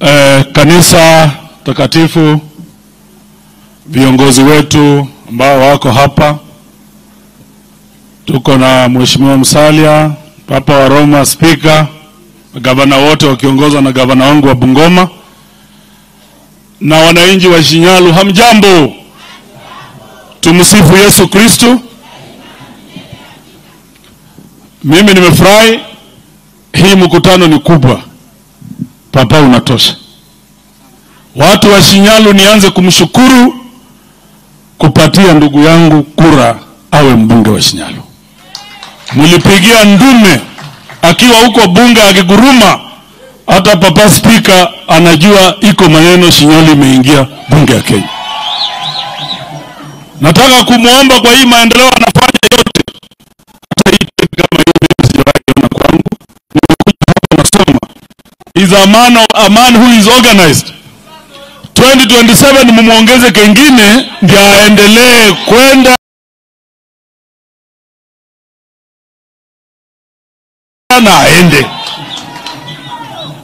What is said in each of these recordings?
eh, kanisa takatifu, viongozi wetu ambao wako hapa, tuko na Mheshimiwa msalia Papa wa Roma, Spika, gavana wote wakiongozwa na gavana wangu wa Bungoma na wananchi wa Shinyalu, hamjambo? Tumsifu Yesu Kristo. Mimi nimefurahi, hii mkutano ni kubwa. Papa, unatosha. Watu wa Shinyalu, nianze kumshukuru kupatia ndugu yangu kura awe mbunge wa Shinyalu. Mlipigia ndume akiwa huko bunge akiguruma, hata papa spika anajua iko maneno Shinyalu imeingia bunge ya Kenya. Nataka kumwomba kwa hii maendeleo anafanya is a man, a man who is organized 2027 mumuongeze kengine ndio aendelee kwenda na aende.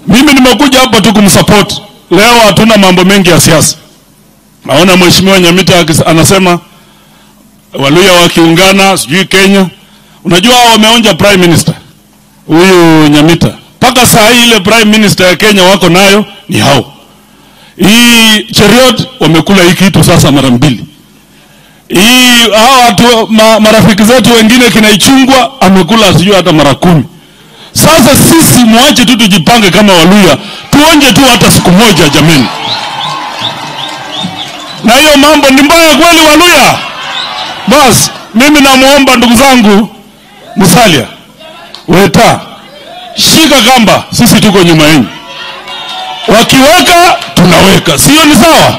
Mimi nimekuja hapa tu kumsupport. Leo hatuna mambo mengi ya siasa. Naona mheshimiwa Nyamita anasema Waluya wakiungana sijui Kenya. Unajua wameonja prime minister huyu Nyamita, mpaka saa hii ile prime minister ya Kenya wako nayo ni hao. Hii Cheriot wamekula hii kitu sasa mara mbili. Hii hao watu ma, marafiki zetu wengine kinaichungwa amekula sijui hata mara kumi. Sasa sisi mwache tu tujipange kama Waluya, tuonje tu hata siku moja jameni. Na hiyo mambo ni mbaya kweli Waluya. Bas, mimi namuomba ndugu zangu Musalia, Weta, shika kamba, sisi tuko nyuma yenu. Wakiweka tunaweka, sio? Ni sawa?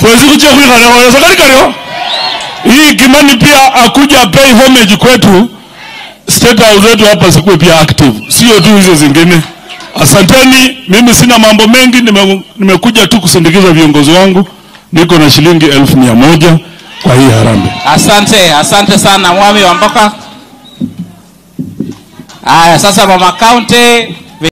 Fwezi kucha kuikana sakari kario. Hii Kimani pia akuja pay homage kwetu state house yetu hapa sikuwe pia active, sio tu hizo zingine. Asanteni, mimi sina mambo mengi, nime- nimekuja tu kusindikiza viongozi wangu. Niko na shilingi elfu mia moja kwa hii harambee. Asante, asante sana Mwami wa Mboka. Haya, sasa mama kaunti